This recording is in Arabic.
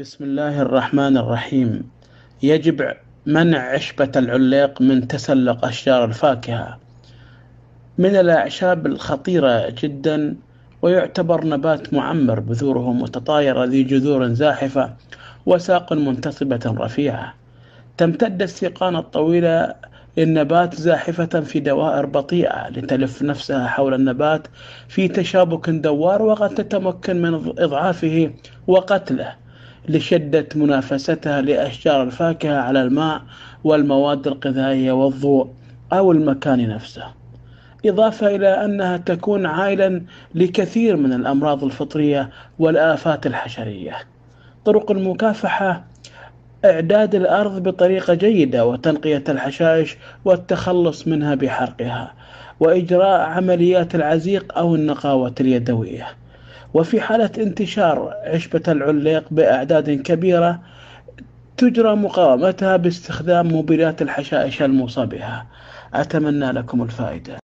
بسم الله الرحمن الرحيم. يجب منع عشبة العليق من تسلق أشجار الفاكهة. من الأعشاب الخطيرة جدا ويعتبر نبات معمر بذوره متطايرة ذي جذور زاحفة وساق منتصبة رفيعة. تمتد السيقان الطويلة للنبات زاحفة في دوائر بطيئة لتلف نفسها حول النبات في تشابك دوار وقد تتمكن من إضعافه وقتله. لشدة منافستها لأشجار الفاكهة على الماء والمواد الغذائية والضوء أو المكان نفسه. إضافة إلى أنها تكون عائلا لكثير من الأمراض الفطرية والآفات الحشرية. طرق المكافحة إعداد الأرض بطريقة جيدة وتنقية الحشائش والتخلص منها بحرقها وإجراء عمليات العزيق أو النقاوة اليدوية. وفي حالة انتشار عشبة العليق بأعداد كبيرة تجرى مقاومتها باستخدام مبيدات الحشائش الموصى بها أتمنى لكم الفائدة.